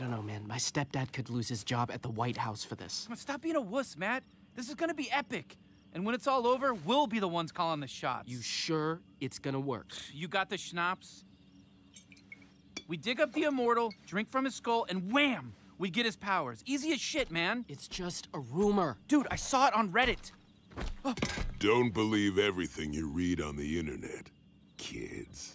don't know, man. My stepdad could lose his job at the White House for this. On, Stop being a wuss, Matt. This is gonna be epic. And when it's all over, we'll be the ones calling the shots. You sure it's gonna work? You got the schnapps? We dig up the immortal, drink from his skull, and wham! We get his powers. Easy as shit, man. It's just a rumor. Dude, I saw it on Reddit. Don't believe everything you read on the internet, kids.